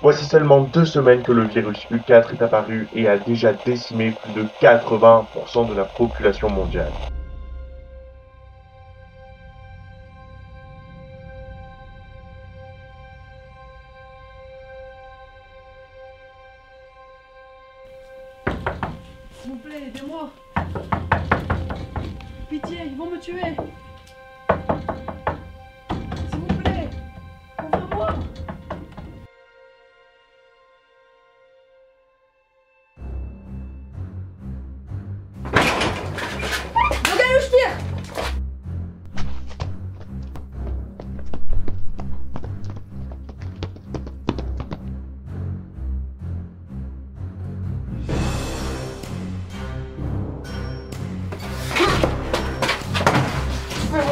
Voici seulement deux semaines que le virus U4 est apparu et a déjà décimé plus de 80% de la population mondiale. S'il vous plaît, aidez-moi. Pitié, ils vont me tuer.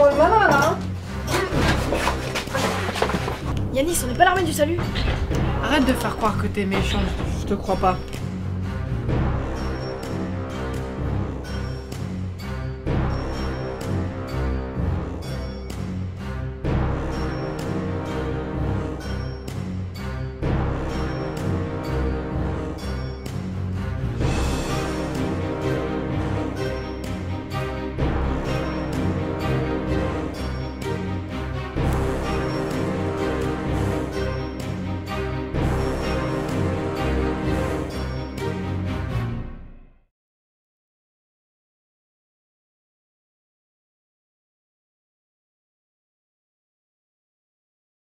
Fais-moi le malin là. hein. Yanis, on n'est pas l'armée du salut Arrête de faire croire que t'es méchant, je te crois pas.